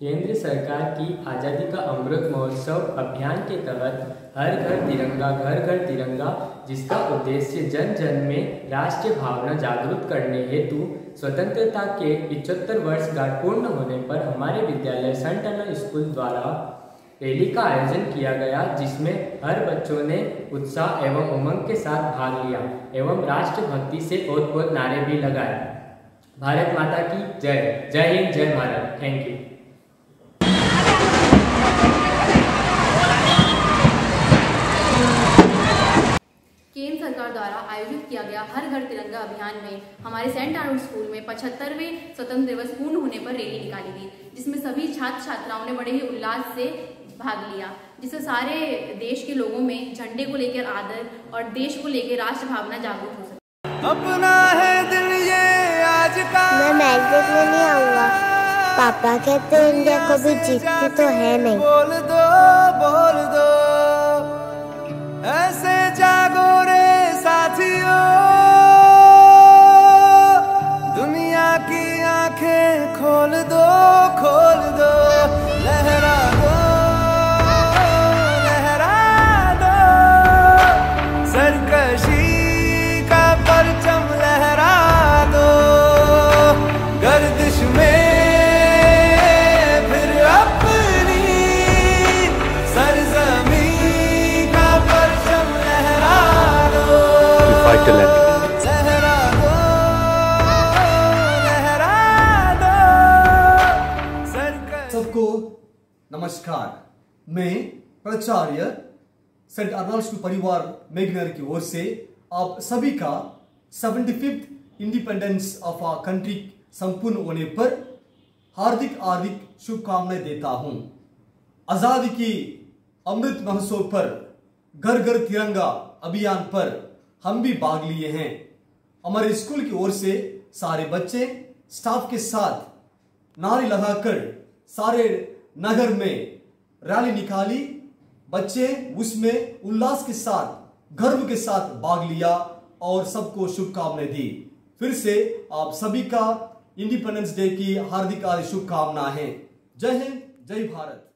केंद्र सरकार की आज़ादी का अमृत महोत्सव अभियान के तहत हर घर तिरंगा, घर घर तिरंगा, जिसका उद्देश्य जन जन में राष्ट्रीय भावना जागरूक करने हेतु स्वतंत्रता के पिछहत्तर वर्षगांठ पूर्ण होने पर हमारे विद्यालय सन स्कूल द्वारा रैली का आयोजन किया गया, जिसमें हर बच्चों ने उत्साह एवं उमंग के साथ भाग लिया एवं राष्ट्रभक्ति से ओत पोत नारे भी लगाए। भारत माता की जय। जय हिंद, जय भारत। Thank you. केंद्र सरकार द्वारा आयोजित किया गया हर घर तिरंगा अभियान में हमारे सेंट आर्नल्ड स्कूल में पचहत्तरवें स्वतंत्र दिवस पूर्ण होने पर रैली निकाली गई जिसमें सभी छात्र छात्राओं ने बड़े ही उल्लास से भाग लिया जिससे सारे देश के लोगों में झंडे को लेकर आदर और देश को लेकर राष्ट्र भावना जागरूक हो सके। अपना है दिल ये आज का। मैं मैच देखने नहीं आऊँगा। पापा कहते हैं इंडिया कभी जीतती तो है नहीं। बोल दो बोल दो। ऐसे जागो आँखें खोल दो खोल दो, लहरा दो लहरा दो। सरकशी का परचम लहरा दो। गर्दिश में फिर अपनी सरजमी का परचम लहरा दो। नमस्कार, मैं प्राचार्य सेंट अर्नल्ड स्कूल परिवार मेघनर की ओर से आप सभी का seventy fifth independence of our country संपूर्ण होने पर हार्दिक हार्दिक शुभकामनाएँ देता हूँ। आज़ादी की अमृत महोत्सव पर घर घर तिरंगा अभियान पर हम भी भाग लिए हैं। हमारे स्कूल की ओर से सारे बच्चे, स्टाफ के साथ नारे लगाकर सारे नगर में रैली निकाली, बच्चे उसमें उल्लास के साथ, गर्व के साथ भाग लिया और सबको शुभकामनाएँ दी। फिर से आप सभी का इंडिपेंडेंस डे की हार्दिक हार्दिक शुभकामनाएँ जय हिंद, जय भारत।